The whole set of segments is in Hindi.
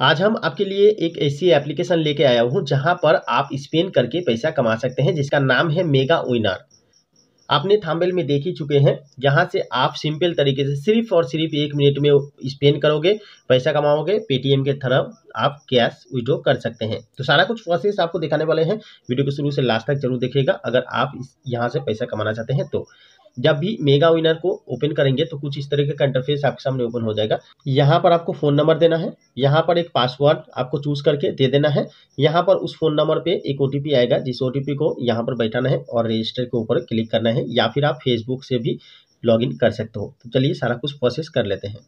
आज हम आपके लिए एक ऐसी एप्लीकेशन लेके आया हूँ जहाँ पर आप स्पेन करके पैसा कमा सकते हैं, जिसका नाम है मेगा विनर आपने थाम्बेल में देख ही चुके हैं, जहाँ से आप सिंपल तरीके से सिर्फ़ और सिर्फ़ एक मिनट में स्पेन करोगे, पैसा कमाओगे पेटीएम के तरफ़ आप कैश विड्रॉ कर सकते हैं। तो सारा कुछ प्रोसेस आपको दिखाने वाले हैं। वीडियो को शुरू से लास्ट तक ज़रूर देखिएगा। अगर आप यहाँ से पैसा कमाना चाहते हैं तो। जब भी मेगा विनर को ओपन करेंगे तो कुछ इस तरीके का इंटरफेस आपके सामने ओपन हो जाएगा। यहाँ पर आपको फ़ोन नंबर देना है। यहाँ पर एक पासवर्ड आपको चूज़ करके दे देना है। यहाँ पर उस फ़ोन नंबर पे एक ओटीपी आएगा, जिस ओटीपी को यहाँ पर बैठाना है और रजिस्टर के ऊपर क्लिक करना है, या फिर आप फेसबुक से भी लॉगिन कर सकते हो। तो चलिए सारा कुछ प्रोसेस कर लेते हैं।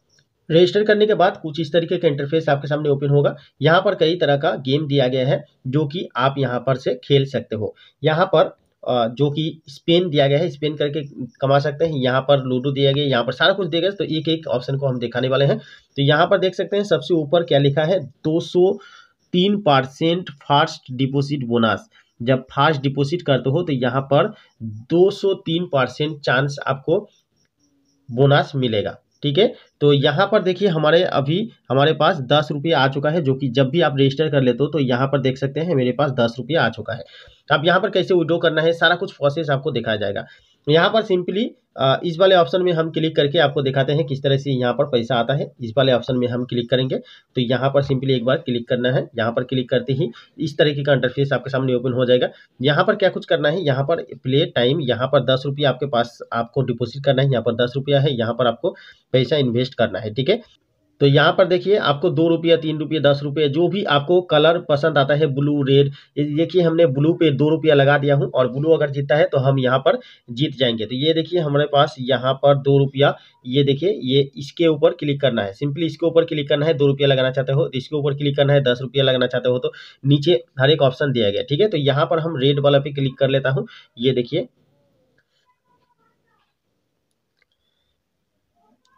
रजिस्टर करने के बाद कुछ इस तरीके का इंटरफेस आपके सामने ओपन होगा। यहाँ पर कई तरह का गेम दिया गया है, जो कि आप यहाँ पर से खेल सकते हो। यहाँ पर जो कि स्पेन दिया गया है, स्पेन करके कमा सकते हैं। यहाँ पर लूडो दिया गया यहाँ पर सारा कुछ दिया गया तो एक एक ऑप्शन को हम दिखाने वाले हैं। तो यहाँ पर देख सकते हैं, सबसे ऊपर क्या लिखा है? दो सौ तीन फास्ट डिपोजिट बोनस। जब फास्ट डिपोजिट करते हो तो यहाँ पर दो चांस आपको बोनस मिलेगा। ठीक है? तो यहाँ पर देखिए हमारे अभी हमारे पास दस रुपये आ चुका है, जो कि जब भी आप रजिस्टर कर लेते हो तो यहाँ पर देख सकते हैं मेरे पास दस रुपये आ चुका है। अब यहाँ पर कैसे विड्रॉ करना है, सारा कुछ प्रोसेस आपको दिखाया जाएगा। यहाँ पर सिंपली इस वाले ऑप्शन में हम क्लिक करके आपको दिखाते हैं किस तरह से यहाँ पर पैसा आता है। इस वाले ऑप्शन में हम क्लिक करेंगे। तो यहाँ पर सिंपली एक बार क्लिक करना है। यहाँ पर क्लिक करते ही इस तरीके का इंटरफेस आपके सामने ओपन हो जाएगा। यहाँ पर क्या कुछ करना है? यहाँ पर प्ले टाइम यहाँ पर दस रुपया आपके पास आपको डिपोजिट करना है। यहाँ पर दस रुपया है। यहाँ पर आपको पैसा इन्वेस्ट करना है, ठीक है? तो यहाँ पर देखिए, आपको दो रुपया, तीन रुपये, दस रुपये, जो भी आपको कलर पसंद आता है, ब्लू, रेड देखिए, हमने ब्लू पे दो रुपया लगा दिया हूँ और ब्लू अगर जीता है तो हम यहाँ पर जीत जाएँगे। तो ये देखिए, हमारे पास यहाँ पर दो रुपया, ये देखिए, ये इसके ऊपर क्लिक करना है। सिंपली इसके ऊपर क्लिक करना है, दो रुपया लगाना चाहते हो तो इसके ऊपर क्लिक करना है, दस रुपया लगाना चाहते हो तो नीचे हर एक ऑप्शन दिया गया, ठीक है? तो यहाँ पर हम रेड वाला पे क्लिक कर लेता हूँ, ये देखिए।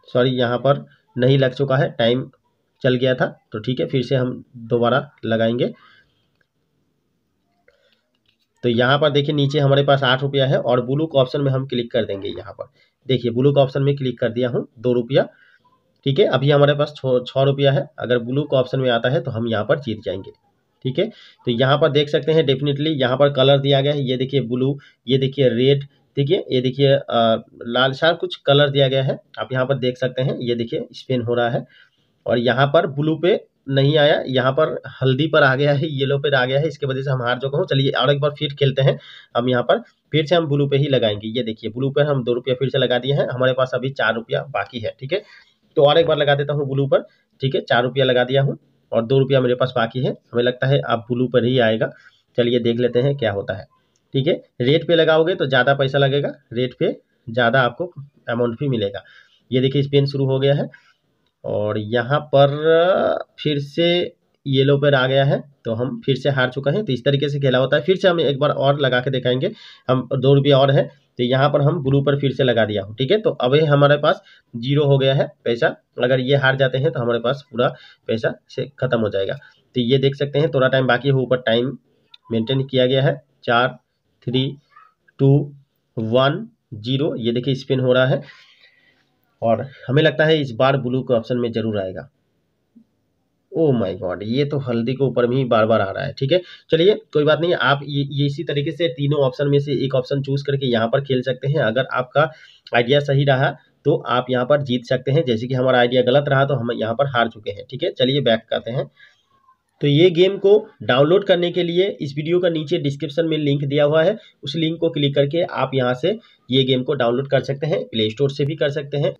सॉरी, यहाँ पर नहीं लग चुका है टाइम चल गया था तो ठीक है, फिर से हम दोबारा लगाएँगे। तो यहाँ पर देखिए, नीचे हमारे पास आठ रुपया है और ब्लू का ऑप्शन में हम क्लिक कर देंगे यहाँ पर। देखिए ब्लू का ऑप्शन में क्लिक कर दिया हूँ, दो रुपया। ठीक है, अभी हमारे पास छः रुपया है, अगर ब्लू का ऑप्शन में आता है तो हम यहाँ पर जीत जाएँगे। ठीक है तो यहाँ पर देख सकते हैं डेफिनेटली यहाँ पर कलर दिया गया है, ये देखिए ब्लू ये देखिए रेड देखिए, ये देखिए लाल शार कुछ कलर दिया गया है। आप यहाँ पर देख सकते हैं, ये देखिए, स्पेन हो रहा है। और यहाँ पर ब्लू पे नहीं आया, यहाँ पर हल्दी पर आ गया है, येलो पर आ गया है। इसके वजह से हम हार चुके हूँ। चलिए, और एक बार फिर खेलते हैं। हम यहाँ पर फिर से हम ब्लू पे ही लगाएँगे। ये देखिए, ब्लू पर हम दो रुपया फिर से लगा दिए हैं। हमारे पास अभी चार रुपया बाकी है, ठीक है? तो और एक बार लगा देता हूँ ब्लू पर, ठीक है? चार रुपया लगा दिया हूँ और दो रुपया मेरे पास बाकी है। हमें लगता है आप ब्लू पर ही आएगा। चलिए, देख लेते हैं क्या होता है। ठीक है? रेट पे लगाओगे तो ज़्यादा पैसा लगेगा। रेट पे ज़्यादा आपको अमाउंट भी मिलेगा। ये देखिए स्पेन शुरू हो गया है। और यहाँ पर, फिर से येलो पर आ गया है। तो हम फिर से हार चुका है। तो इस तरीके से खेला होता है। फिर से हम एक बार और लगा के दिखाएँगे। हम दो रुपये और है। तो यहाँ पर हम ब्लू पर फिर से लगा दिया हूँ। ठीक है? तो अभी हमारे पास ज़ीरो हो गया है पैसा। अगर ये हार जाते हैं तो हमारे पास पूरा पैसा से ख़त्म हो जाएगा। तो ये देख सकते हैं। थोड़ा टाइम बाकी है। ऊपर टाइम मेंटेन किया गया है। चार थ्री टू वन ज़ीरो ये देखिए स्पिन हो रहा है। और हमें लगता है इस बार ब्लू के ऑप्शन में ज़रूर आएगा। ओ माय गॉड ये तो हल्दी के ऊपर भी बार बार आ रहा है ठीक है? चलिए कोई बात नहीं आप ये, ये इसी तरीके से तीनों ऑप्शन में से एक ऑप्शन चूज़ करके यहाँ पर खेल सकते हैं। अगर आपका आइडिया सही रहा तो आप यहाँ पर जीत सकते हैं। जैसे कि हमारा आइडिया गलत रहा तो हम यहाँ पर हार चुके हैं ठीक है? चलिए बैक करते हैं। तो ये गेम को डाउनलोड करने के लिए इस वीडियो का नीचे डिस्क्रिप्शन में लिंक दिया हुआ है। उस लिंक को क्लिक करके आप यहाँ से ये गेम को डाउनलोड कर सकते हैं, प्ले स्टोर से भी कर सकते हैं।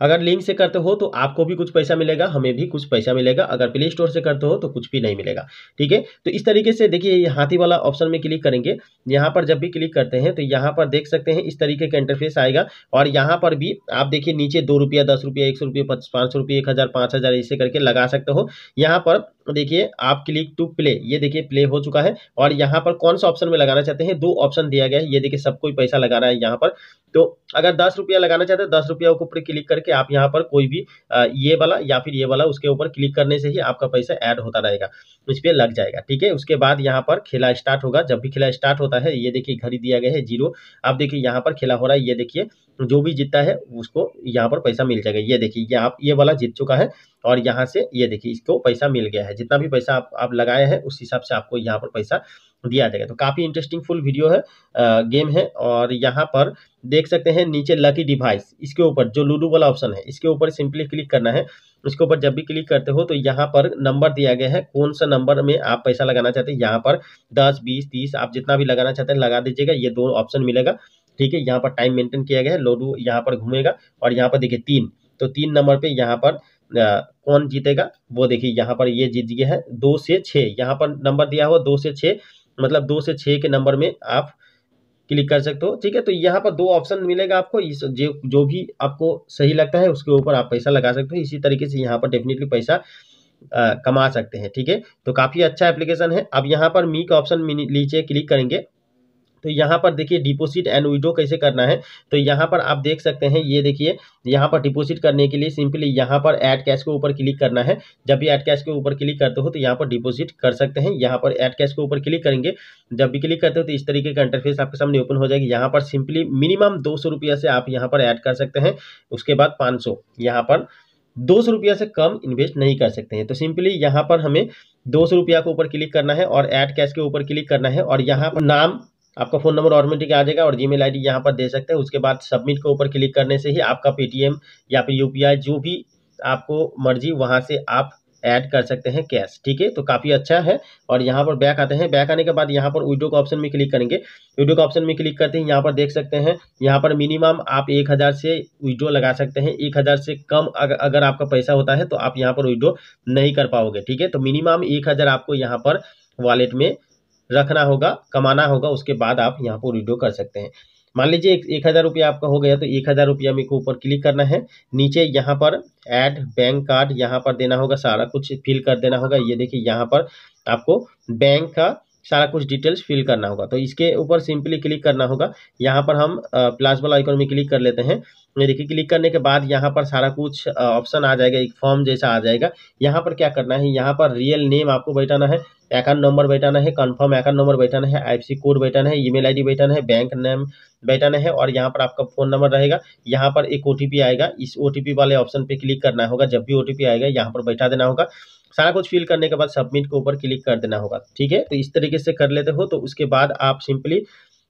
अगर लिंक से करते हो तो आपको भी कुछ पैसा मिलेगा, हमें भी कुछ पैसा मिलेगा। अगर प्ले स्टोर से करते हो तो कुछ भी नहीं मिलेगा, ठीक है? तो इस तरीके से देखिए, ये हाथी वाला ऑप्शन में क्लिक करेंगे। यहाँ पर जब भी क्लिक करते हैं तो यहाँ पर देख सकते हैं, इस तरीके का इंटरफेस आएगा। और यहाँ पर भी आप देखिए, नीचे दो रुपया, दस रुपया, एक सौ रुपये पाँच सौ रुपये, एक हज़ार, पाँच हज़ार ऐसे करके लगा सकते हो। यहाँ पर देखिए आप क्लिक टू प्ले। ये देखिए, प्ले हो चुका है और यहाँ पर कौन सा ऑप्शन में लगाना चाहते हैं? दो ऑप्शन दिया गया है। ये देखिए, सब कोई पैसा लगा रहा है यहाँ पर। तो अगर दस रुपया लगाना चाहते हैं, दस रुपया के ऊपर क्लिक करके आप यहाँ पर कोई भी ये वाला या फिर ये वाला उसके ऊपर क्लिक करने से ही आपका पैसा ऐड होता रहेगा। उस पर लग जाएगा, ठीक है? उसके बाद यहाँ पर खेला स्टार्ट होगा। जब भी खेला स्टार्ट होता है, ये देखिए, घड़ी दिया गया है ज़ीरो। आप देखिए, यहाँ पर खेला हो रहा है, ये देखिए जो भी जीतता है उसको यहाँ पर पैसा मिल जाएगा। ये देखिए ये आप ये वाला जीत चुका है और यहाँ से ये देखिए इसको पैसा मिल गया है। जितना भी पैसा आप आप लगाए हैं उस हिसाब से आपको यहाँ पर पैसा दिया जाएगा। तो काफ़ी इंटरेस्टिंग फुल वीडियो है आ, गेम है और यहाँ पर देख सकते हैं नीचे लकी डिवाइस इसके ऊपर जो लूडो वाला ऑप्शन है इसके ऊपर सिंपली क्लिक करना है। उसके ऊपर जब भी क्लिक करते हो तो यहाँ पर नंबर दिया गया है। कौन सा नंबर में आप पैसा लगाना चाहते हैं यहाँ पर दस बीस तीस आप जितना भी लगाना चाहते हैं लगा दीजिएगा। ये दो ऑप्शन मिलेगा। ठीक है यहाँ पर टाइम मेंटेन किया गया है लोडू यहाँ पर घूमेगा और यहाँ पर देखिए तीन तो तीन नंबर पे यहाँ पर आ, कौन जीतेगा? वो देखिए यहाँ पर ये जीत गया है दो से छः यहाँ पर नंबर दिया हुआ दो से छः मतलब दो से छः के नंबर में आप क्लिक कर सकते हो ठीक है तो यहाँ पर दो ऑप्शन मिलेगा आपको इस जो जो भी आपको सही लगता है उसके ऊपर आप पैसा लगा सकते हो इसी तरीके से यहाँ पर डेफिनेटली पैसा आ, कमा सकते हैं ठीक है तो काफ़ी अच्छा एप्लीकेशन है अब यहाँ पर मी का ऑप्शन नीचे क्लिक करेंगे तो यहाँ पर देखिए डिपोजिट एंड विड्रो कैसे करना है तो यहाँ पर आप देख सकते हैं ये देखिए यहाँ पर डिपोजिट करने के लिए सिंपली यहाँ पर ऐड कैश के ऊपर क्लिक करना है जब भी ऐड कैश के ऊपर क्लिक करते हो तो यहाँ पर डिपोजिट कर सकते हैं यहाँ पर ऐड कैश के ऊपर क्लिक करेंगे जब भी क्लिक करते हो तो इस तरीके का इंटरफेस आपके सामने ओपन हो जाएगी यहाँ पर सिंपली मिनिमम दो सौ से आप यहाँ पर ऐड कर सकते हैं उसके बाद पाँच सौ यहाँ पर दो सौ रुपया से कम इन्वेस्ट नहीं कर सकते हैं तो सिंपली यहाँ पर हमें दो सौ रुपया के ऊपर क्लिक करना है और ऐड कैश के ऊपर क्लिक करना है और यहाँ पर नाम आपका फ़ोन नंबर ऑटोमेटिक आ जाएगा और जीमेल आईडी यहाँ पर दे सकते हैं। उसके बाद सबमिट के ऊपर क्लिक करने से ही आपका पेटीएम या फिर यूपीआई जो भी आपको मर्ज़ी वहाँ से आप ऐड कर सकते हैं कैश ठीक है? तो काफ़ी अच्छा है और यहाँ पर बैक आते हैं। बैक आने के बाद यहाँ पर वीडियो का ऑप्शन में क्लिक करेंगे। वीडियो का ऑप्शन में क्लिक करते हैं यहाँ पर देख सकते हैं, यहाँ पर मिनिमम आप एक हज़ार से वीडियो लगा सकते हैं। एक हज़ार से कम अगर आपका पैसा होता है तो आप यहाँ पर वीडियो नहीं कर पाओगे, ठीक है? तो मिनिमम एक हज़ार आपको यहाँ पर वॉलेट में रखना होगा कमाना होगा उसके बाद आप यहाँ पर विड्रो कर सकते हैं। मान लीजिए एक, एक हज़ार रुपया आपका हो गया तो एक हज़ार रुपया मेरे को ऊपर क्लिक करना है। नीचे यहाँ पर ऐड बैंक कार्ड यहाँ पर देना होगा सारा कुछ फिल कर देना होगा। ये देखिए यहाँ पर आपको बैंक का सारा कुछ डिटेल्स फिल करना होगा। तो इसके ऊपर सिंपली क्लिक करना होगा। यहाँ पर हम प्लास वाला आइकन में क्लिक कर लेते हैं। देखिए क्लिक करने के बाद यहाँ पर सारा कुछ ऑप्शन आ जाएगा, एक फॉर्म जैसा आ जाएगा। यहाँ पर क्या करना है? यहाँ पर रियल नेम आपको बैठाना है अकाउंट नंबर बैठाना है कंफर्म अकाउंट नंबर बैठाना है आईएफसी कोड बैठाना है ईमेल आईडी बैठाना है बैंक नेम बैठाना है और यहाँ पर आपका फ़ोन नंबर रहेगा। यहाँ पर एक ओटीपी आएगा। इस ओटीपी वाले ऑप्शन पे क्लिक करना होगा। जब भी ओटीपी आएगा, यहाँ पर बैठा देना होगा। सारा कुछ फिल करने के बाद सबमिट के ऊपर क्लिक कर देना होगा, ठीक है? तो इस तरीके से कर लेते हो तो उसके बाद आप सिंपली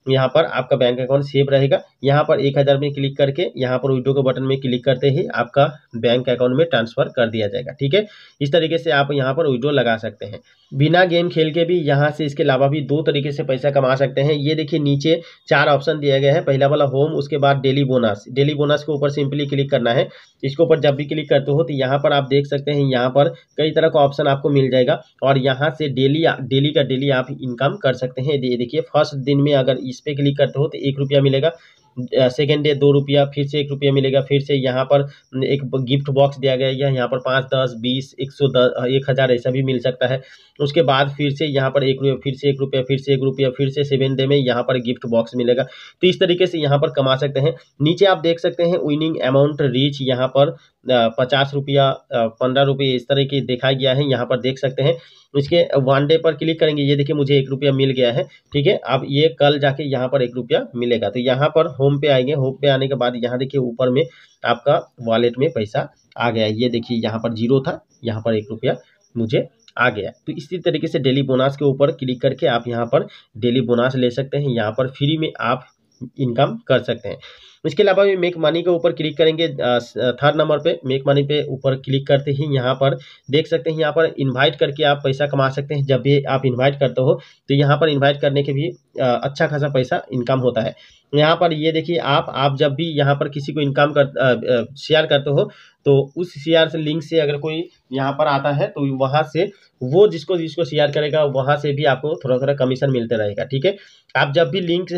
यहाँ पर आपका बैंक अकाउंट सेव रहेगा। यहाँ पर एक हज़ार में क्लिक करके, यहाँ पर विडो के बटन में क्लिक करते ही आपका बैंक अकाउंट में ट्रांसफ़र कर दिया जाएगा, ठीक है? इस तरीके से आप यहाँ पर विडो लगा सकते हैं। बिना गेम खेल के भी यहाँ से इसके अलावा भी दो तरीके से पैसा कमा सकते हैं। ये देखिए नीचे चार ऑप्शन दिया गया है। पहला वाला होम, उसके बाद डेली बोनस। डेली बोनस के ऊपर सिंपली क्लिक करना है। इसके ऊपर जब भी क्लिक करते हो तो यहाँ पर आप देख सकते हैं, यहाँ पर कई तरह का ऑप्शन आपको मिल जाएगा और यहाँ से डेली डेली का डेली आप इनकम कर सकते हैं। ये देखिए, फ़र्स्ट दिन में अगर इस पर क्लिक करते हो तो एक रुपया मिलेगा। सेकेंड डे दो रुपया, फिर से एक रुपया मिलेगा, फिर से यहाँ पर एक गिफ्ट बॉक्स दिया गया है यहाँ पर पाँच, दस, बीस, एक सौ दस एक हज़ार ऐसा भी मिल सकता है। उसके बाद फिर से यहाँ पर एक रुपया, फिर से एक रुपया, फिर से एक रुपया, फिर से सेवन डे में यहाँ पर गिफ्ट बॉक्स मिलेगा। तो इस तरीके से यहाँ पर कमा सकते हैं। नीचे आप देख सकते हैं विनिंग अमाउंट रीच यहाँ पर पचास रुपया पंद्रह रुपये इस तरह की देखा गया है, यहाँ पर देख सकते हैं। इसके वन डे पर क्लिक करेंगे, ये देखिए मुझे एक रुपया मिल गया है, ठीक है? अब ये कल जाके यहाँ पर एक रुपया मिलेगा। तो यहाँ पर होम पे आएँगे, होम पे आने के बाद यहाँ देखिए ऊपर में आपका वॉलेट में पैसा आ गया ये देखिए यहाँ पर ज़ीरो था, यहाँ पर एक रुपया मुझे आ गया। तो इसी तरीके से डेली बोनस के ऊपर क्लिक करके आप यहाँ पर डेली बोनस ले सकते हैं। यहाँ पर फ्री में आप इनकम कर सकते हैं। इसके अलावा भी मेक मनी के ऊपर क्लिक करेंगे थर्ड नंबर पे मेक मनी पे ऊपर क्लिक करते ही यहाँ पर देख सकते हैं, यहाँ पर इनवाइट करके आप पैसा कमा सकते हैं। जब भी आप इनवाइट करते हो तो यहाँ पर इनवाइट करने के भी अच्छा खासा पैसा इनकम होता है। यहाँ पर ये देखिए, आप आप जब भी यहाँ पर किसी को इनकम कर शेयर करते हो तो उस शेयर से लिंक से अगर कोई यहाँ पर आता है तो वहाँ से वो जिसको जिसको शेयर करेगा, वहाँ से भी आपको थोड़ा थोड़ा कमीशन मिलते रहेगा, ठीक है? आप जब भी लिंक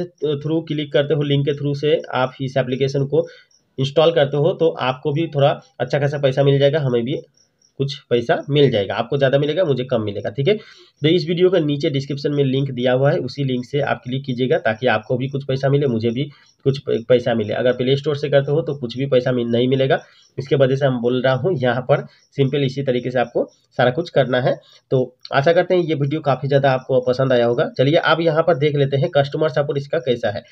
थ्रू क्लिक करते हो लिंक के थ्रू से आप इस एप्लीकेशन को इंस्टॉल करते हो तो आपको भी थोड़ा अच्छा खासा पैसा मिल जाएगा, हमें भी कुछ पैसा मिल जाएगा। आपको ज़्यादा मिलेगा, मुझे कम मिलेगा, ठीक है? तो इस वीडियो का नीचे डिस्क्रिप्शन में लिंक दिया हुआ है, उसी लिंक से आप क्लिक कीजिएगा ताकि आपको भी कुछ पैसा मिले, मुझे भी कुछ पैसा मिले। अगर प्ले स्टोर से करते हो तो कुछ भी पैसा नहीं मिलेगा। इसके वजह से हम बोल रहा हूँ, यहाँ पर सिंपल इसी तरीके से आपको सारा कुछ करना है। तो आशा करते हैं ये वीडियो काफ़ी ज़्यादा आपको पसंद आया होगा। चलिए आप यहाँ पर देख लेते हैं कस्टमर सपोर्ट इसका कैसा है।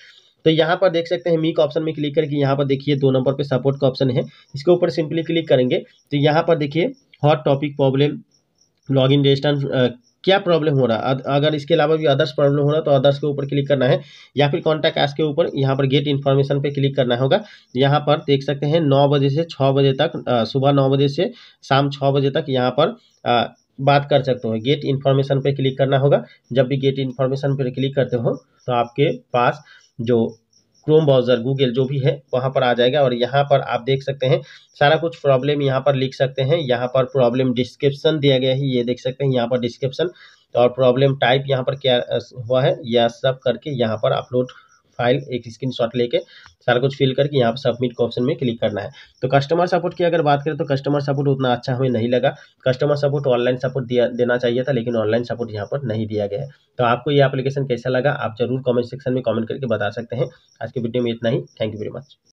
तो यहाँ पर देख सकते हैं मी का ऑप्शन में क्लिक करके यहाँ पर देखिए दो नंबर पे सपोर्ट का ऑप्शन है। इसके ऊपर सिंपली क्लिक करेंगे। तो यहाँ पर देखिए hot topic problem log in distance क्या प्रॉब्लम हो रहा? है अगर इसके अलावा भी अदर्स प्रॉब्लम हो रहा है तो अदर्स के ऊपर क्लिक करना है या फिर कॉन्टैक्ट एस के ऊपर यहाँ पर गेट इन्फॉर्मेशन पे क्लिक करना होगा। यहाँ पर देख सकते हैं नौ बजे से छः बजे तक सुबह नौ बजे से शाम छः बजे तक यहाँ पर आ, बात कर सकते हो। गेट इन्फॉर्मेशन पे क्लिक करना होगा। जब भी गेट इन्फॉर्मेशन पर क्लिक करते हो तो आपके पास जो क्रोम ब्राउज़र गूगल जो भी है, वहाँ पर आ जाएगा और यहाँ पर आप देख सकते हैं, सारा कुछ प्रॉब्लम यहाँ पर लिख सकते हैं। यहाँ पर प्रॉब्लम डिस्क्रिप्शन दिया गया है, ये देख सकते हैं, यहाँ पर डिस्क्रिप्शन और प्रॉब्लम टाइप यहाँ पर क्या हुआ है, यह सब करके यहाँ पर अपलोड फ़ाइल, एक स्क्रीन शॉट लेके सारा कुछ फिल करके यहाँ पर सबमिट के ऑप्शन में क्लिक करना है। तो कस्टमर सपोर्ट की अगर बात करें तो कस्टमर सपोर्ट उतना अच्छा हमें नहीं लगा। कस्टमर सपोर्ट ऑनलाइन सपोर्ट दिया, देना चाहिए था, लेकिन ऑनलाइन सपोर्ट यहाँ पर नहीं दिया गया है। तो आपको ये एप्लीकेशन कैसा लगा, आप ज़रूर कॉमेंट सेक्शन में कॉमेंट करके बता सकते हैं। आज के वीडियो में इतना ही। Thank you very much